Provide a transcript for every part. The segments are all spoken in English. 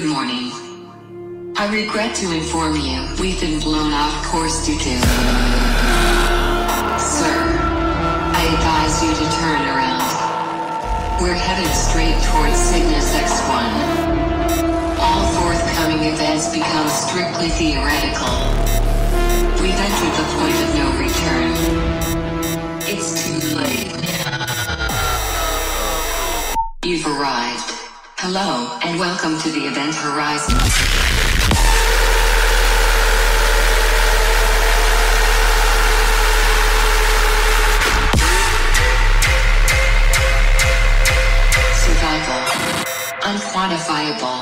I regret to inform you, we've been blown off course due to... Sir, I advise you to turn around. We're headed straight towards Cygnus X1. All forthcoming events become strictly theoretical. We've entered the point of no return. It's too late Hello, and welcome to the Event Horizon. Survival. Unquantifiable.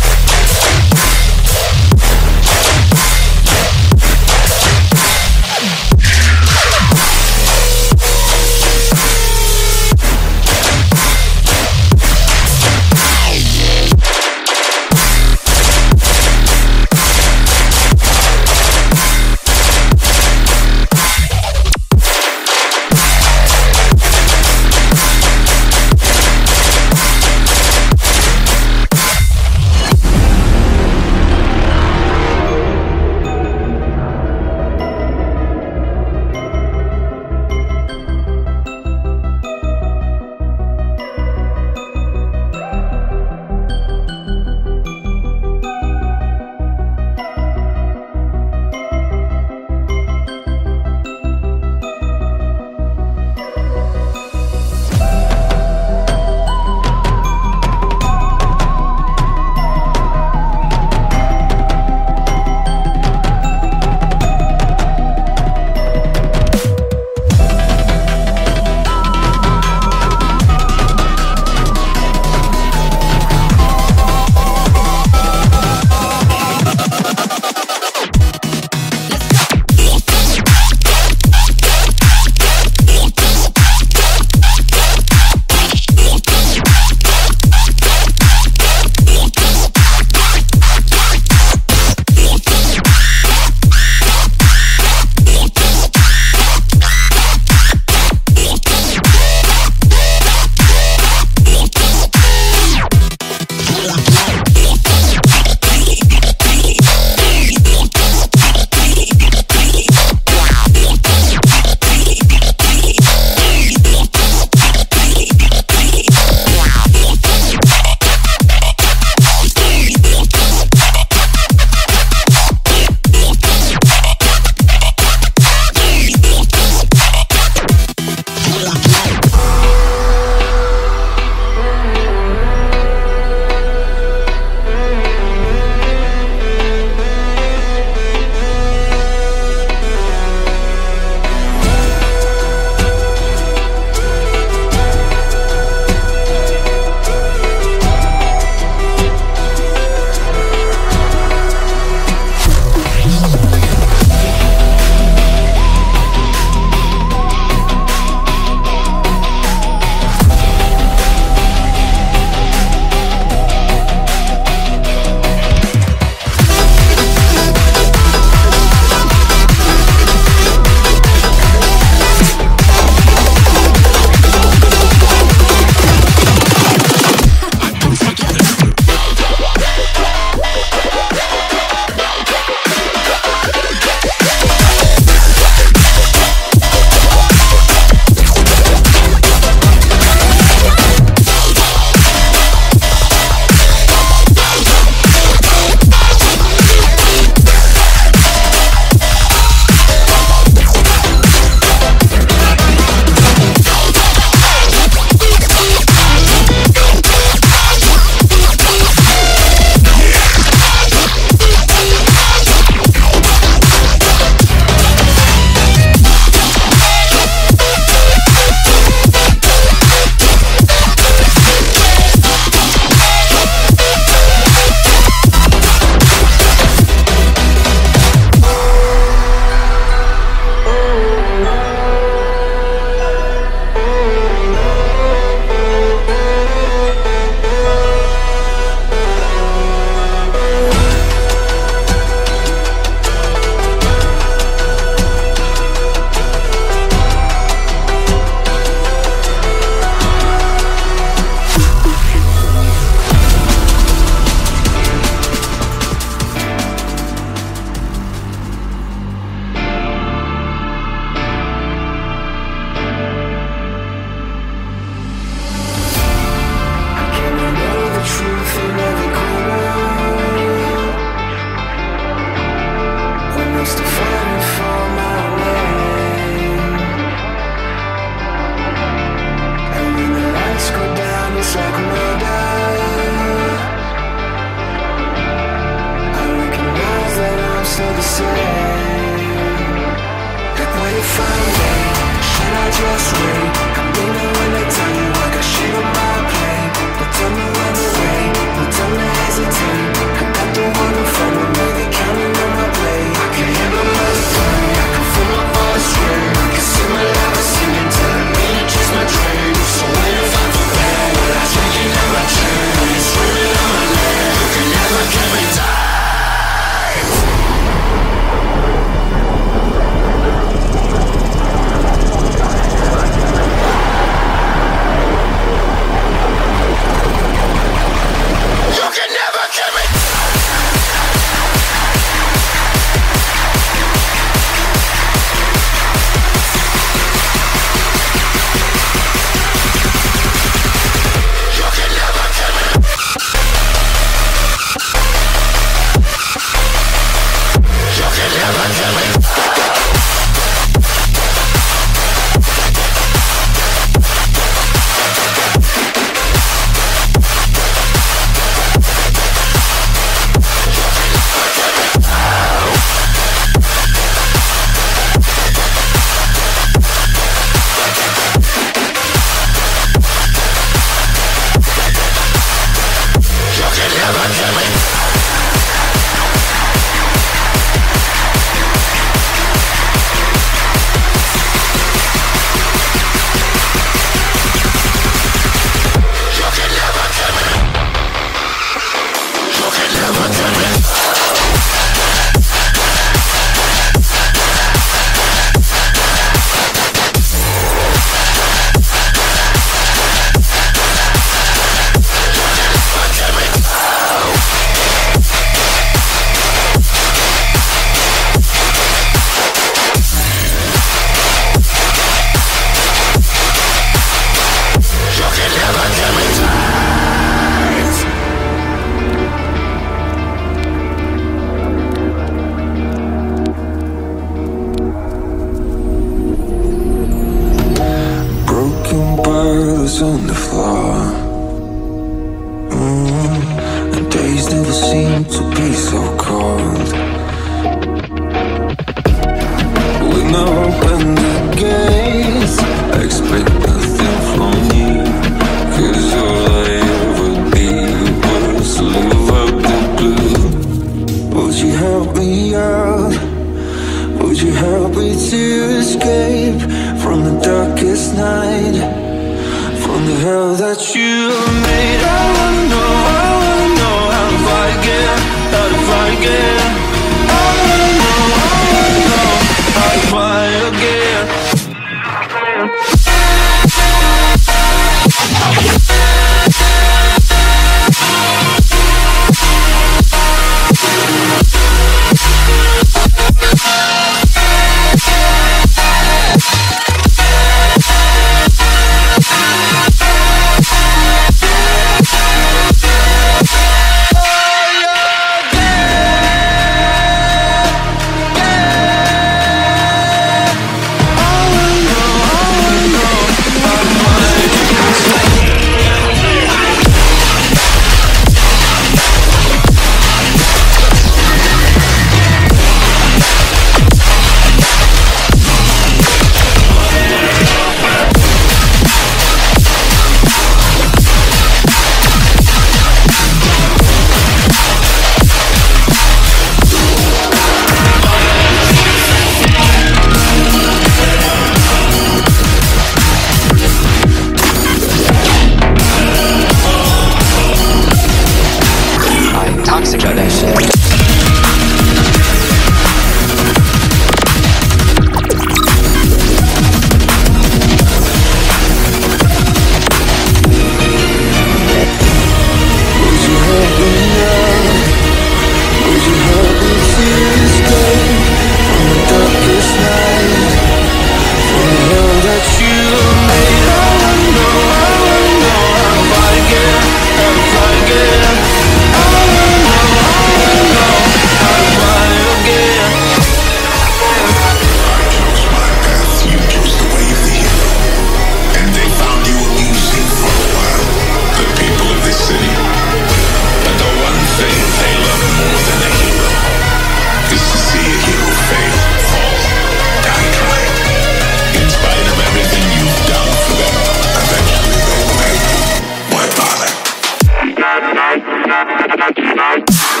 Thank you.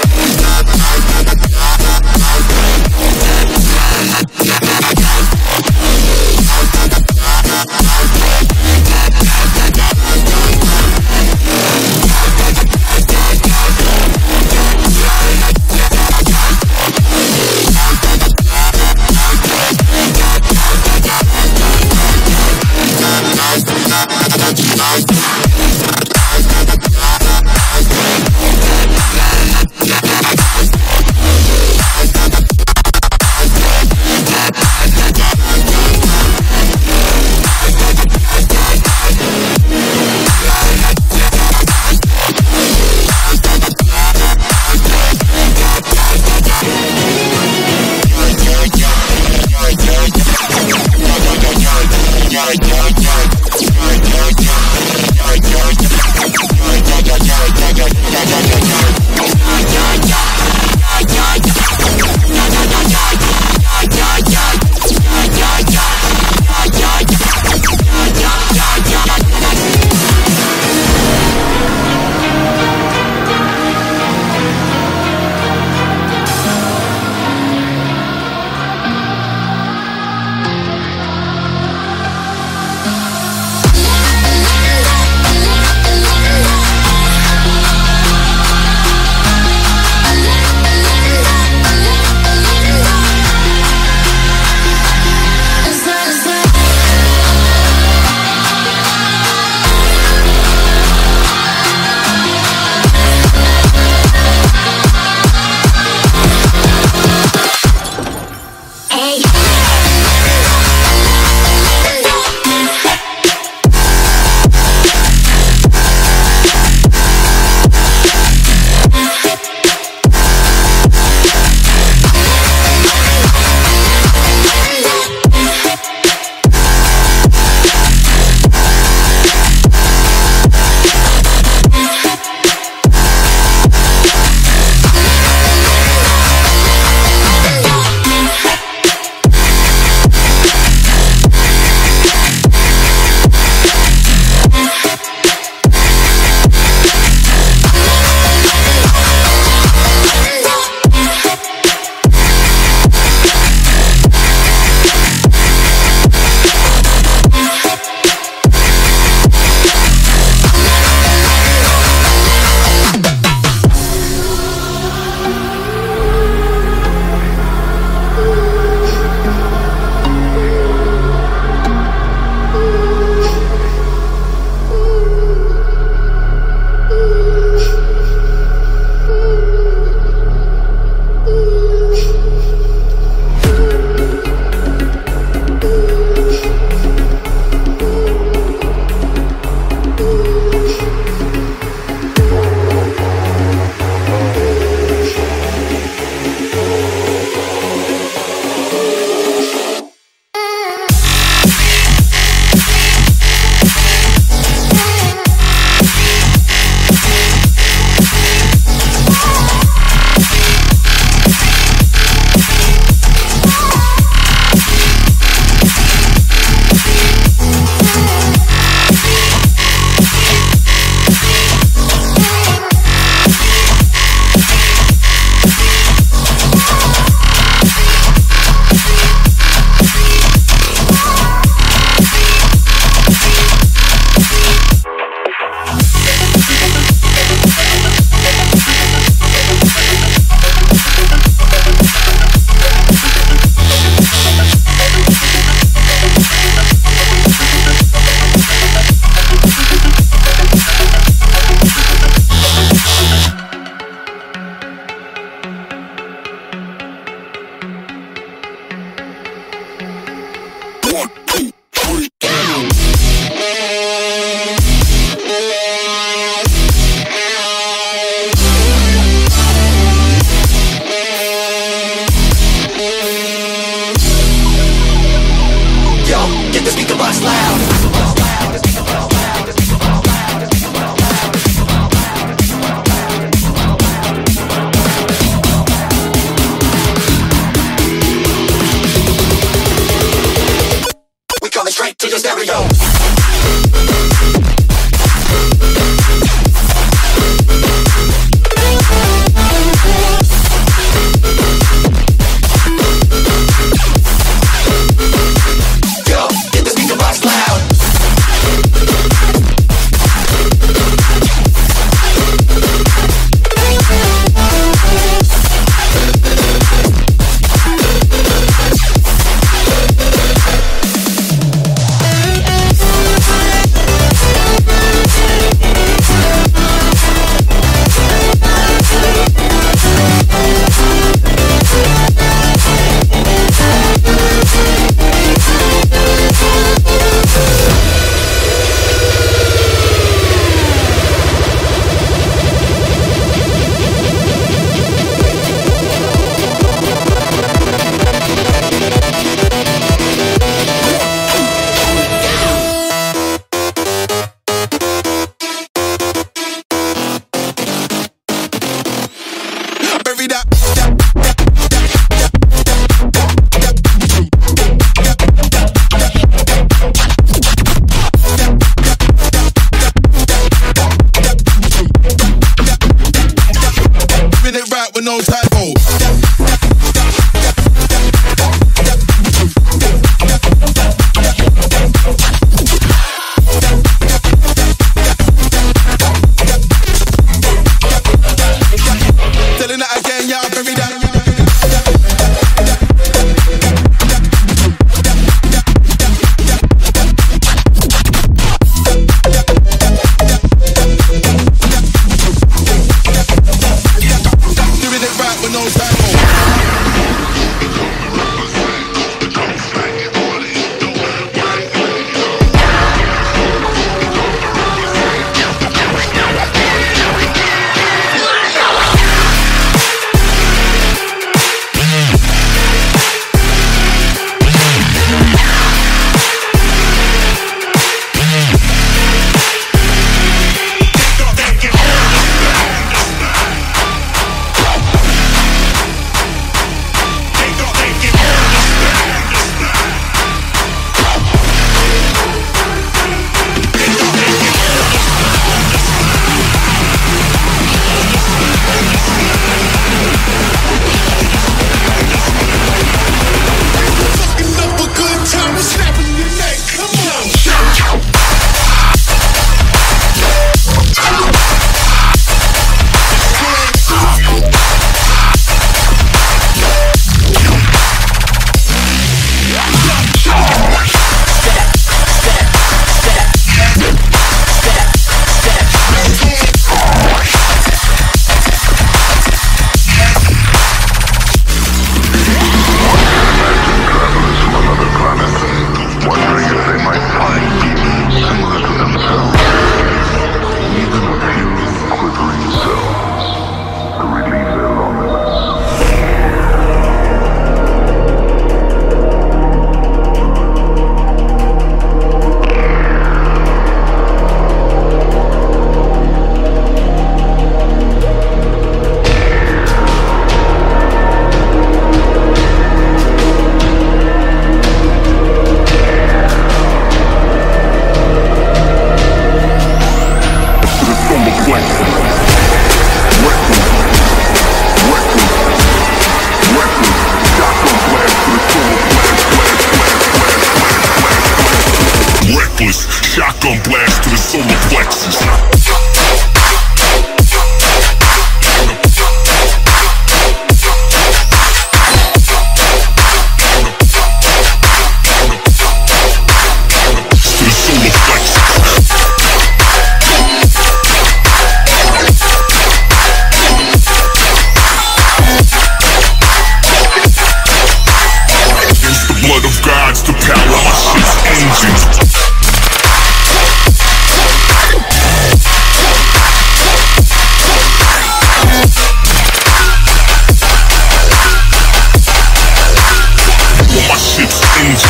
Use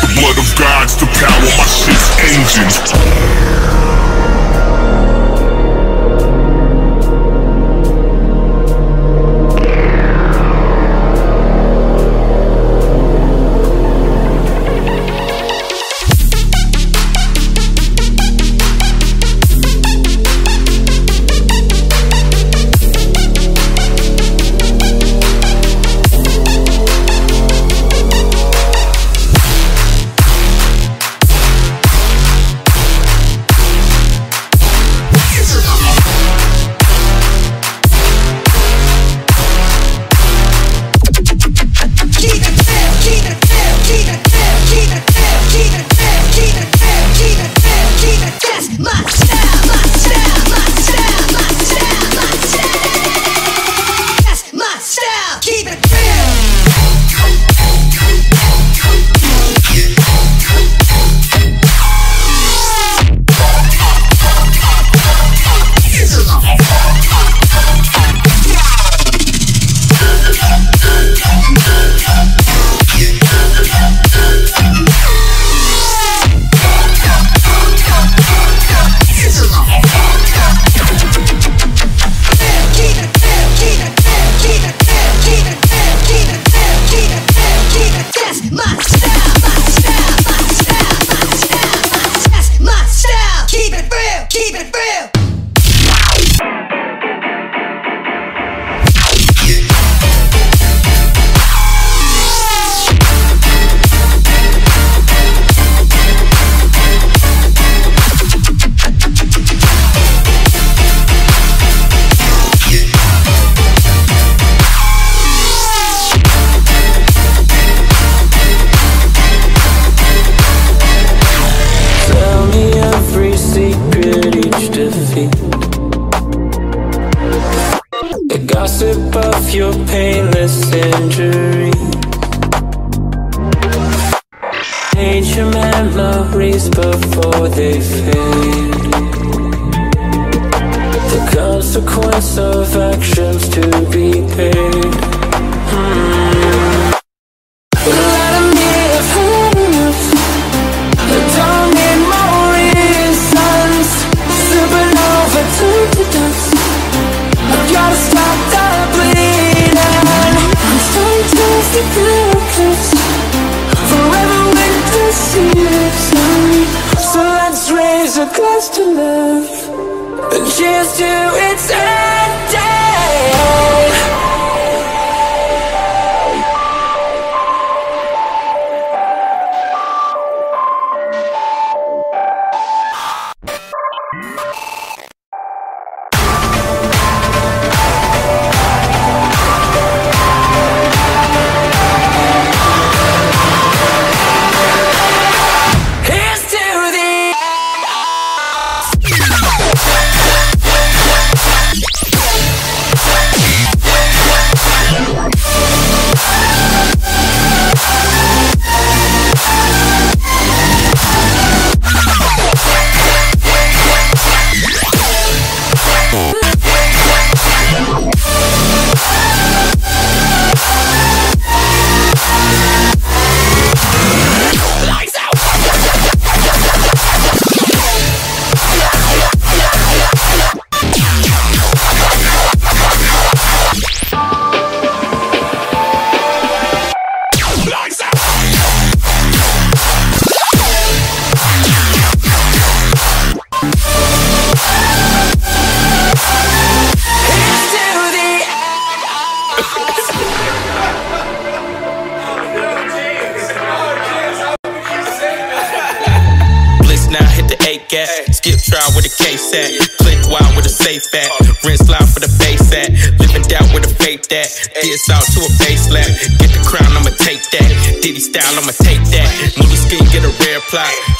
the blood of gods to power my shit's engines.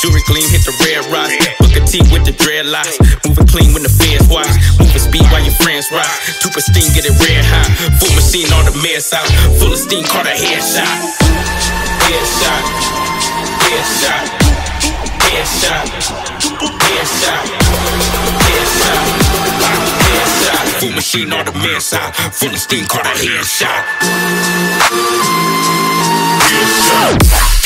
Jewelry clean, hit the red rocks. Book a T with the dreadlocks. Moving clean when the feds watch. Moving speed while your friends rock. Too pristine, get it red hot. Full machine, all the mess out. Full of steam, caught a headshot. Headshot. Headshot. Headshot. Headshot. Headshot. Headshot. Full machine, all the mess out. Full of steam, caught a headshot. Headshot.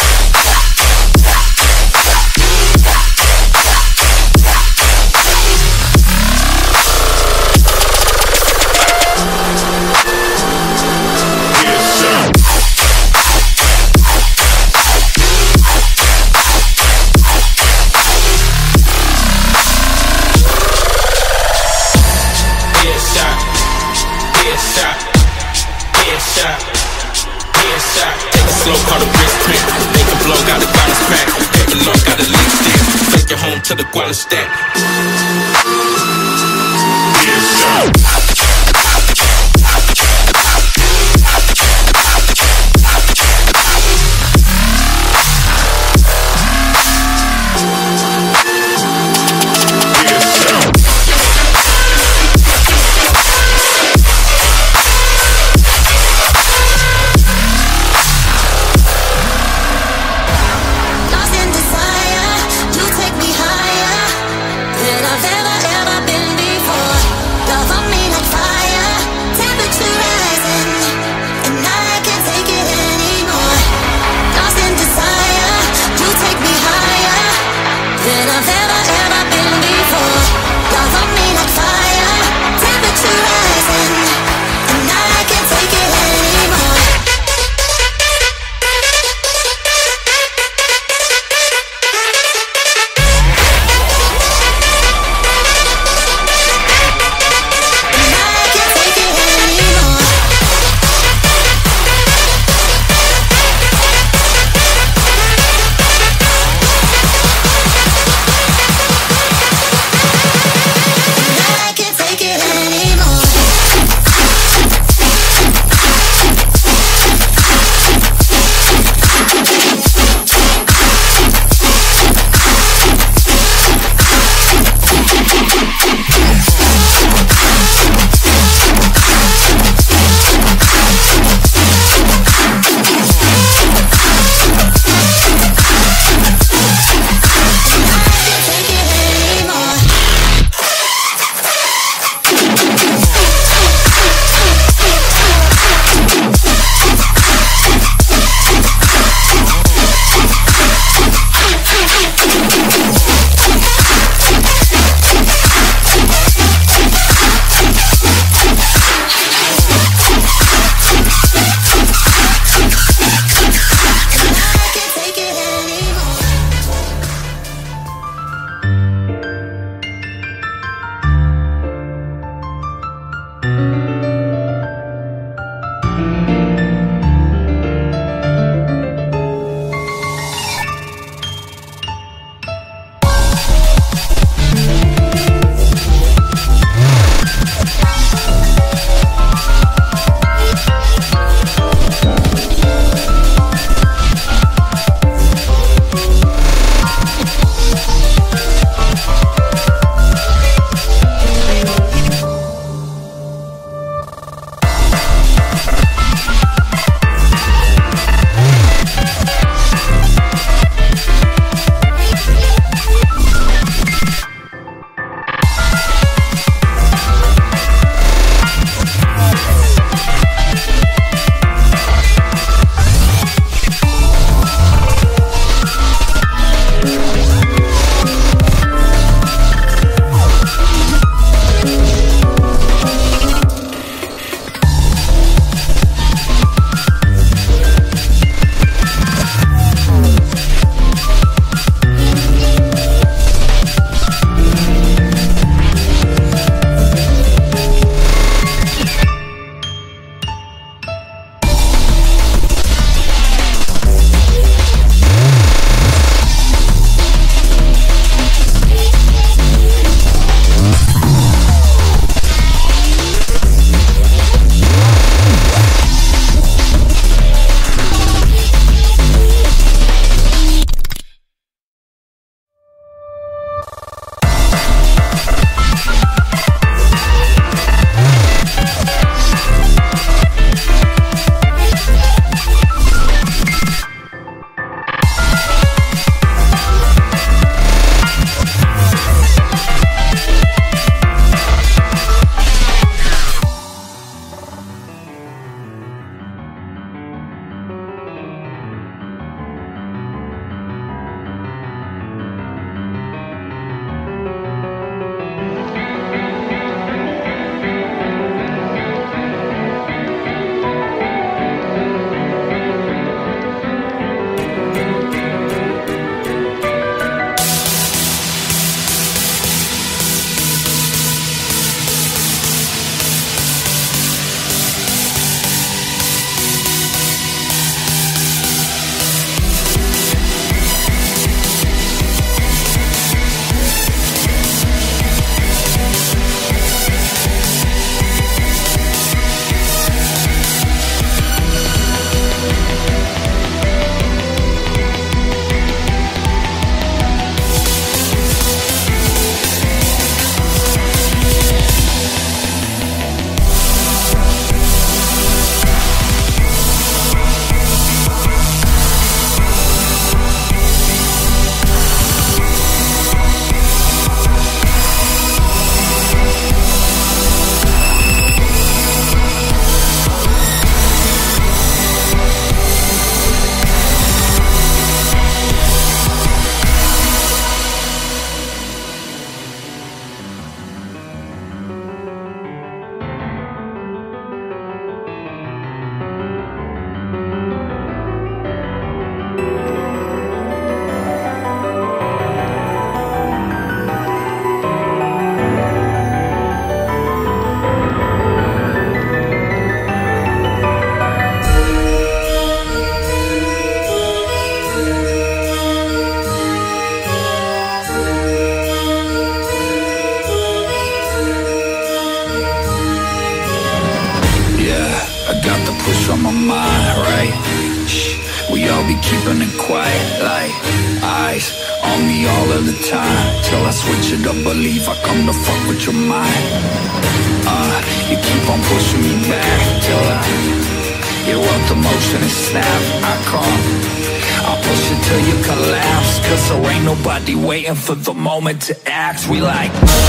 Moment to act. We like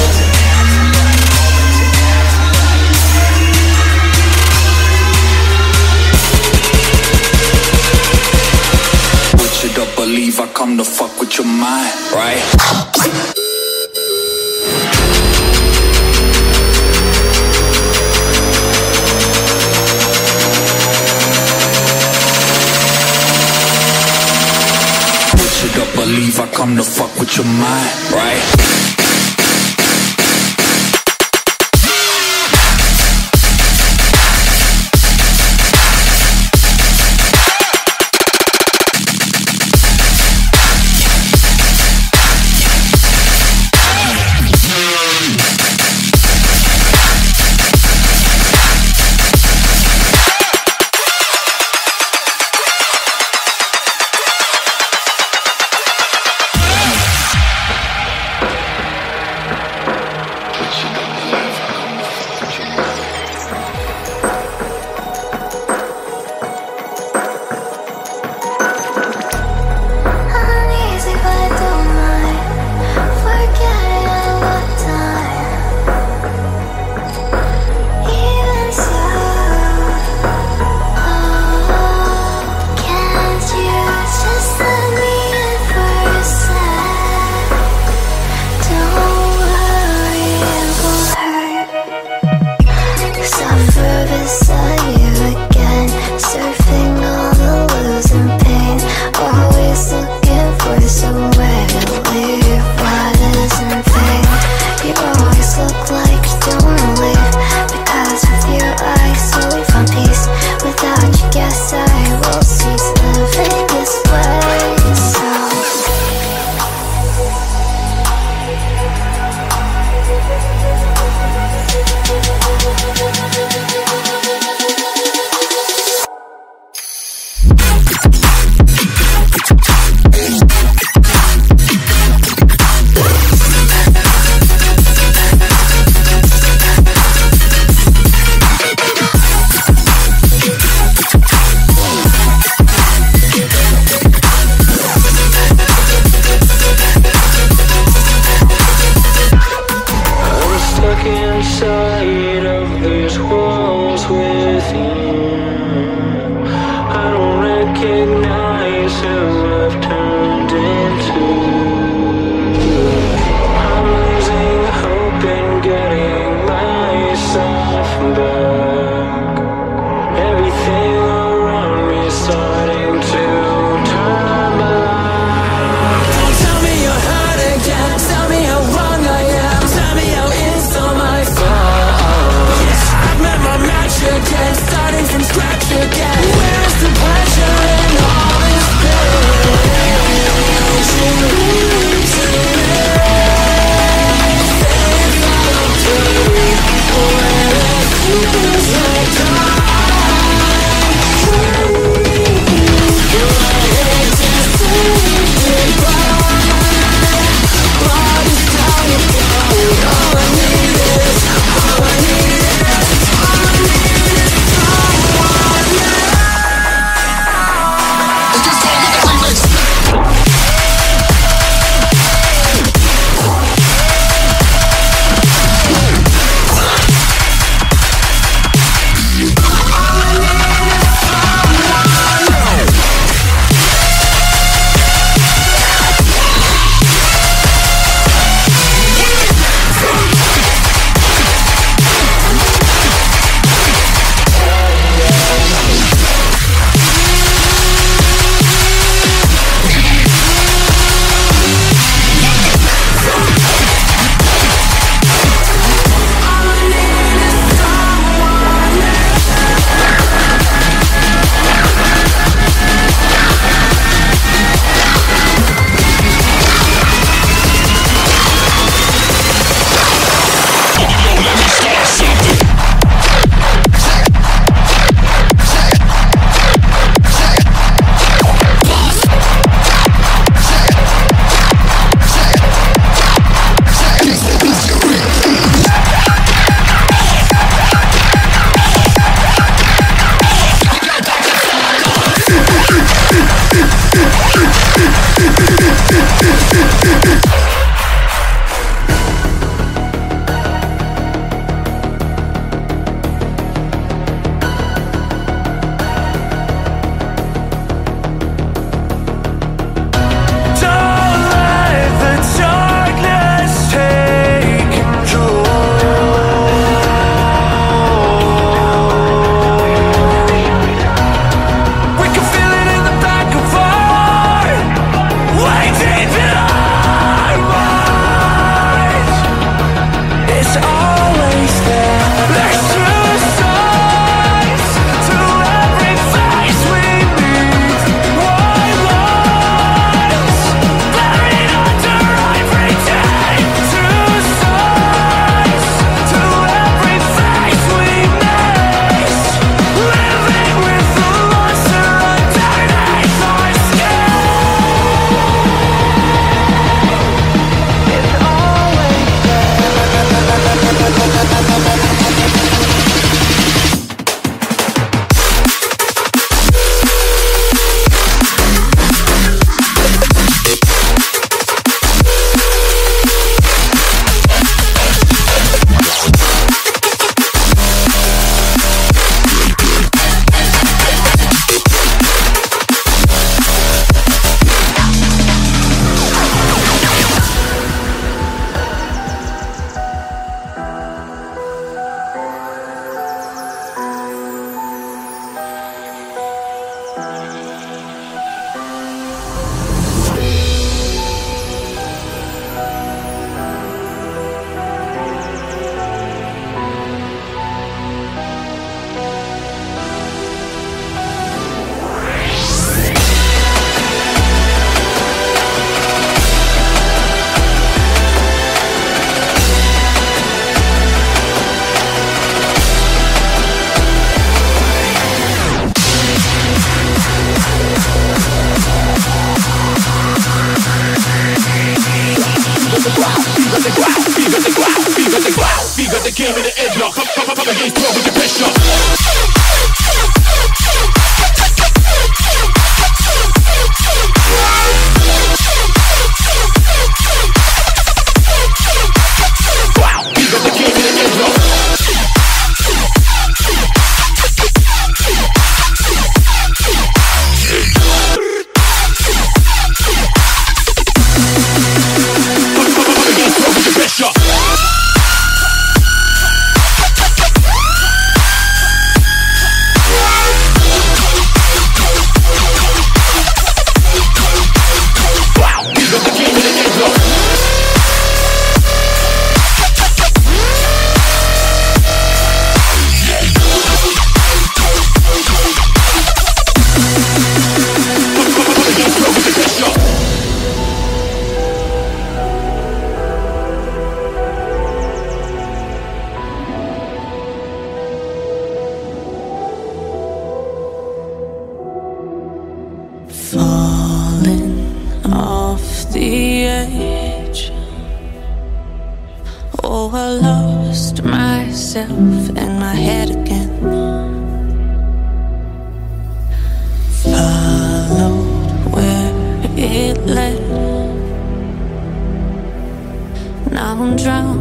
drown.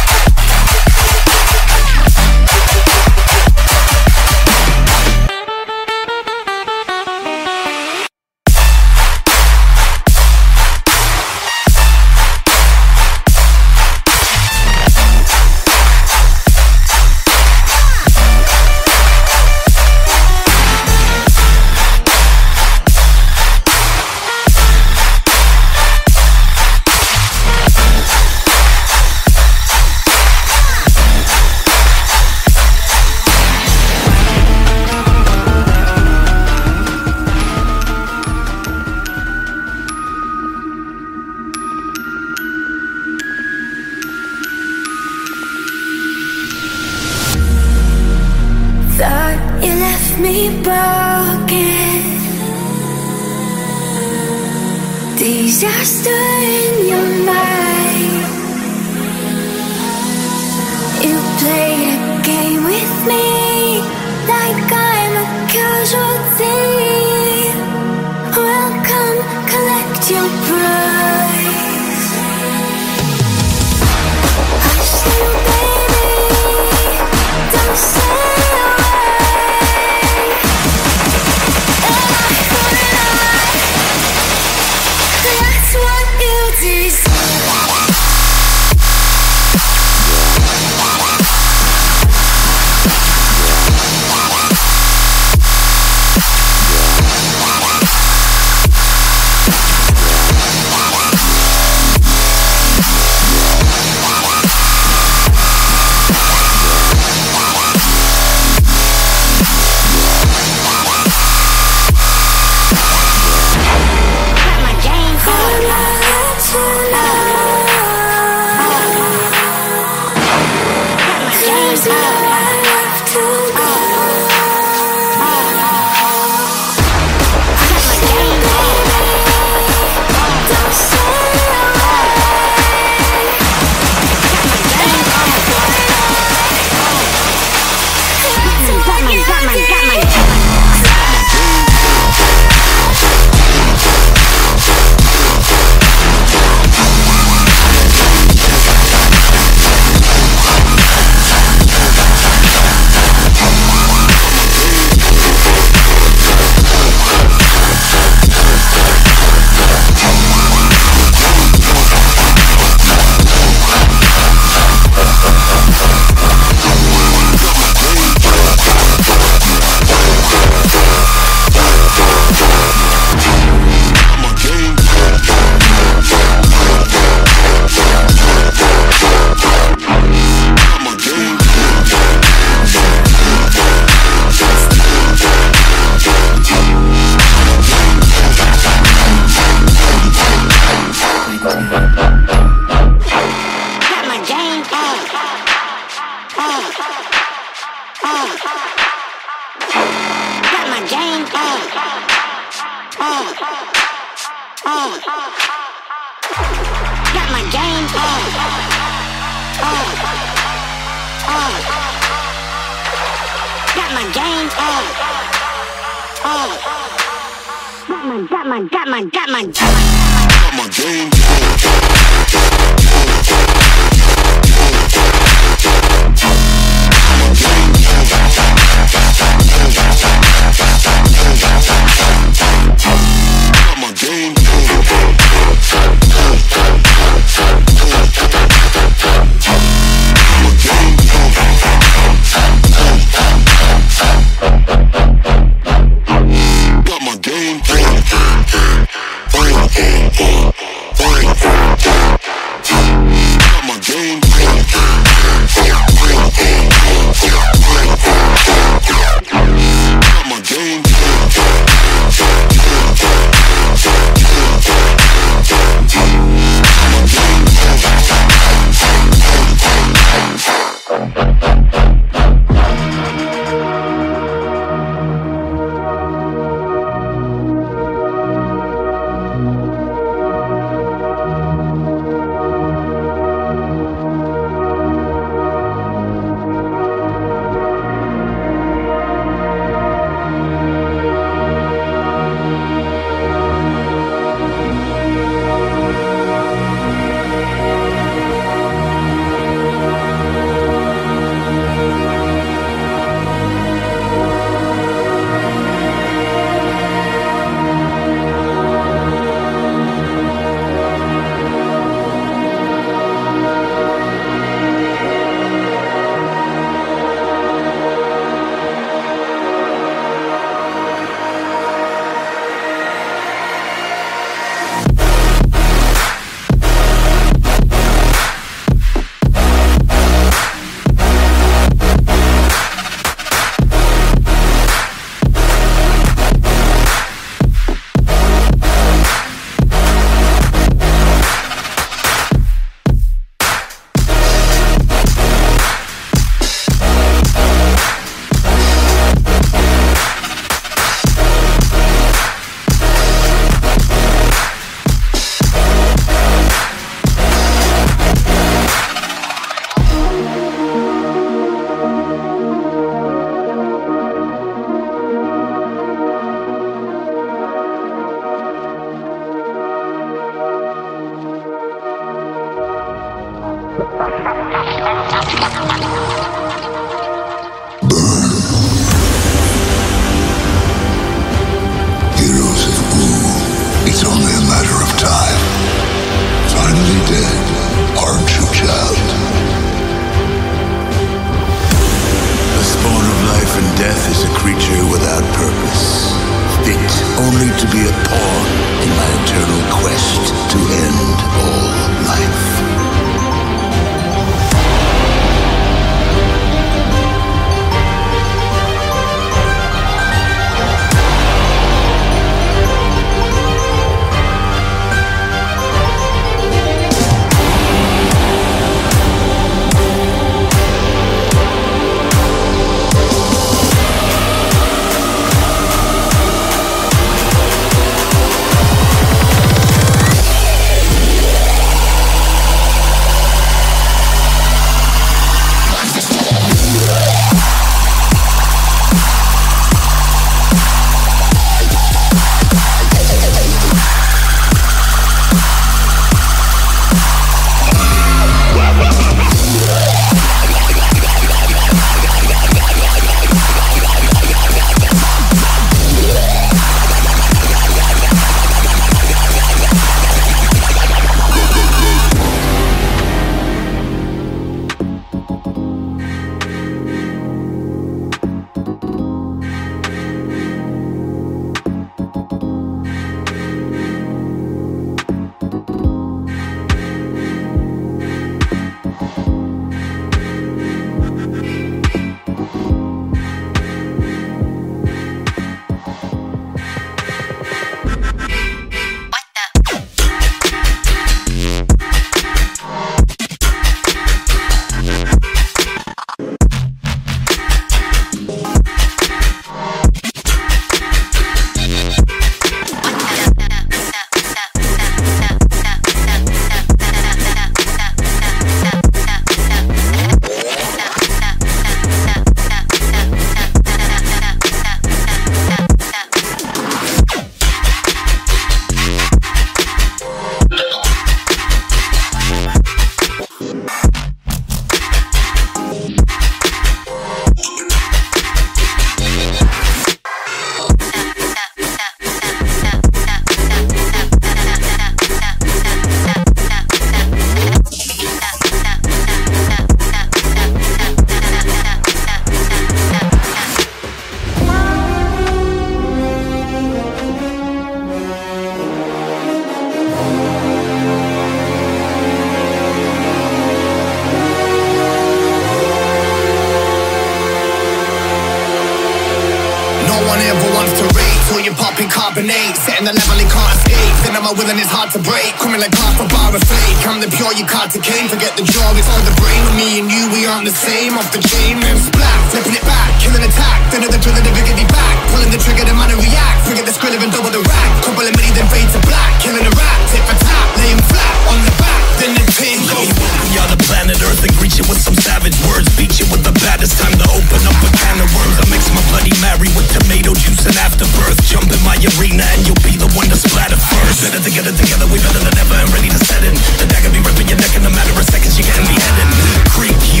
We aren't the chain, then splat, flipping it back, killing attack. Then the drill of the biggity back, pulling the trigger, the man react. Forget the skrill and double the rack. Couple of mini, then fade to black, killing the rap, tip for tap, lay flat on the back. Then the pin goes. We are the planet Earth and greet you with some savage words. Beat you with the bat. It's time to open up a can of worms. I mix my bloody Mary with tomato juice and afterbirth. Jump in my arena and you'll be the one to splatter first. Better to get it together, we better than ever and ready to set in. The dagger be ripping your neck in a matter of seconds. You're getting beheaded. Creep, you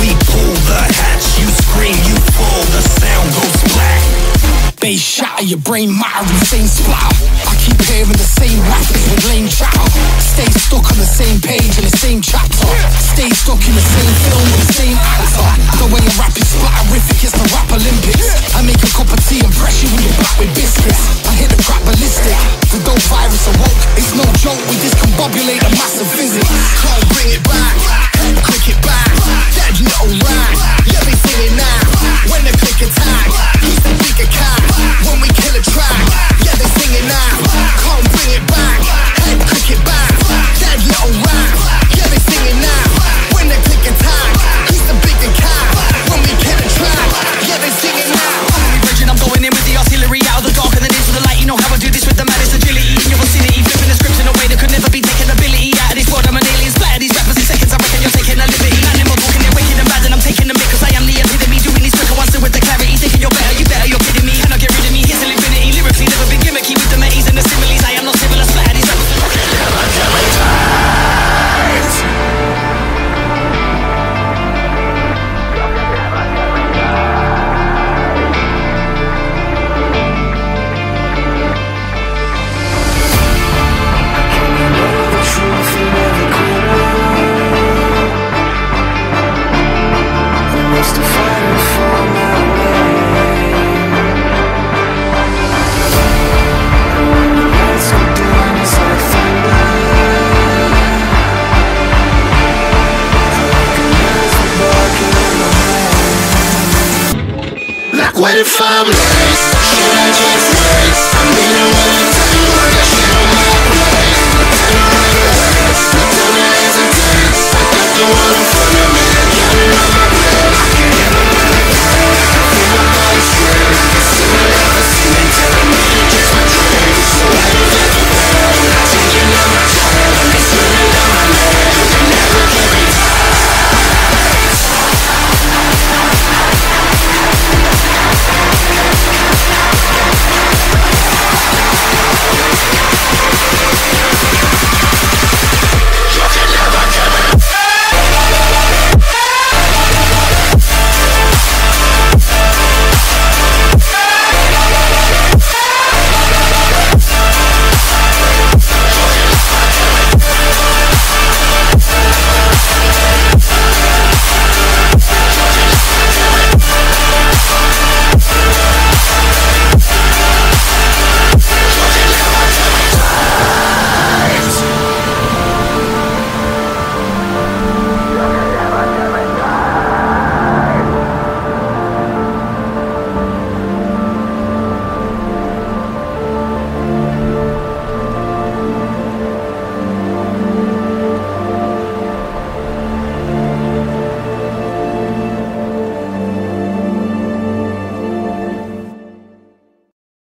we pull the hatch. You scream, you pull, The sound goes. Bass shatter your brain matter insane splatter. I keep hearing the same rappers with lame chatter. Stay stuck on the same page in the same chapter. Stay stuck in the same film with the same actor. The way I rap is splatterific, it's the rap Olympics. I make a cup of tea and press you in your back with biscuits. I hit the crap ballistic. The dope virus awoke. It's no joke, we discombobulate a massive physics. Can't bring it back. Click it back. Dead rat. Yeah, they sing it now. When the click attack. He's the bigger cat.